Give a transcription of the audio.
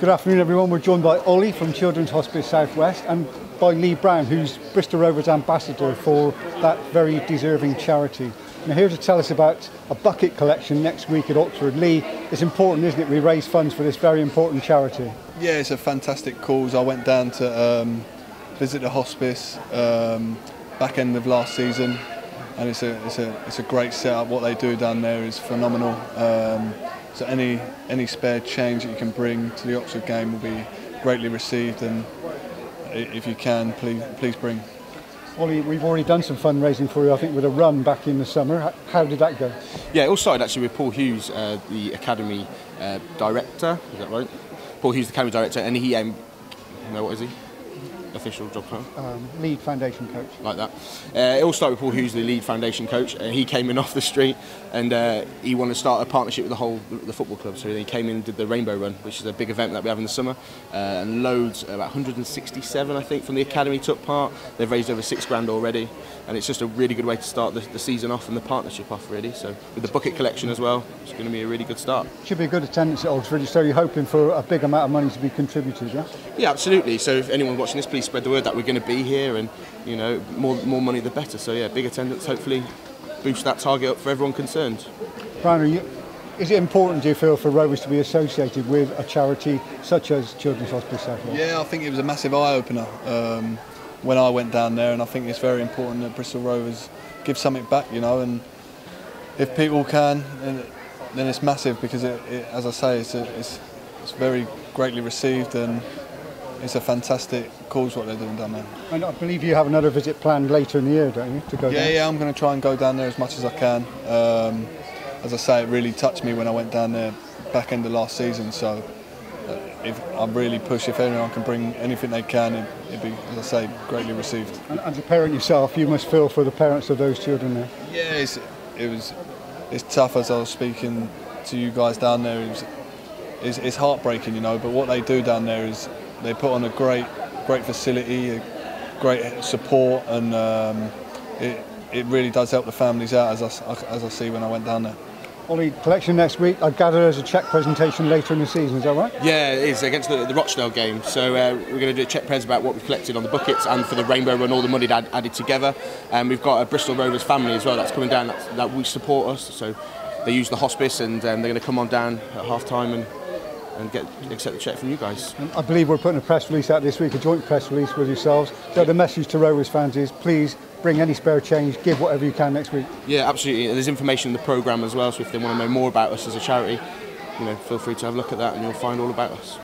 Good afternoon, everyone. We're joined by Ollie from Children's Hospice Southwest and by Lee Brown, who's Bristol Rovers ambassador for that very deserving charity. Now, here to tell us about a bucket collection next week at Oxford. Lee, it's important, isn't it? We raise funds for this very important charity. Yeah, it's a fantastic cause. I went down to um, visit the hospice um, back end of last season, and it's a it's a it's a great setup. What they do down there is phenomenal. Um, so any any spare change that you can bring to the Oxford game will be greatly received, and if you can, please please bring. Ollie, we've already done some fundraising for you, I think, with a run back in the summer. How did that go? Yeah, it all started actually with Paul Hughes, uh, the academy uh, director. Is that right? Paul Hughes, the academy director, and he, um, no, what is he? Official job title? Um, lead foundation coach. Like that. Uh, it all started with Paul Hughes, the lead foundation coach. Uh, he came in off the street and uh, he wanted to start a partnership with the whole the football club. So he came in and did the Rainbow Run, which is a big event that we have in the summer. Uh, and loads, about 167 I think, from the academy took part. They've raised over six grand already. And it's just a really good way to start the, the season off and the partnership off, really. So with the bucket collection as well, it's going to be a really good start. Should be a good attendance at Oxford. So you're hoping for a big amount of money to be contributed, yeah? Yeah, absolutely. So if anyone watching this, please spread the word that we're going to be here, and you know, more more money the better. So yeah, big attendance. Hopefully, boost that target up for everyone concerned. Brian, you, is it important, do you feel, for Rovers to be associated with a charity such as Children's Hospice Southwest? Yeah, I think it was a massive eye opener um, when I went down there, and I think it's very important that Bristol Rovers give something back. You know, and if people can, then it's massive because, it, it, as I say, it's, a, it's it's very greatly received and it's a fantastic cause what they're doing down there. And I believe you have another visit planned later in the year, don't you, to go Yeah, down? yeah, I'm going to try and go down there as much as I can. Um, as I say, it really touched me when I went down there back end of last season. So uh, if I really push, if anyone can bring anything they can, it, would be, as I say, greatly received. And as a parent yourself, you must feel for the parents of those children there. Yeah, it's, it was. It's tough as I was speaking to you guys down there. It was, it's, it's heartbreaking, you know. But what they do down there is they put on a great, great facility, great support, and um, it, it really does help the families out, as I, as I see when I went down there. Ollie, collection next week. I gather there's a check presentation later in the season. Is that right? Yeah, it is against the, the Rochdale game. So uh, we're going to do a check pres about what we've collected on the buckets and for the Rainbow Run, all the money add, added together. And we've got a Bristol Rovers family as well that's coming down that, that we support us. So they use the hospice and um, they're going to come on down at half time and and get accept the check from you guys. I believe we're putting a press release out this week, a joint press release with yourselves. So the message to Rovers fans is please bring any spare change, give whatever you can next week. Yeah, absolutely. There's information in the programme as well, so if they want to know more about us as a charity, you know, feel free to have a look at that and you'll find all about us.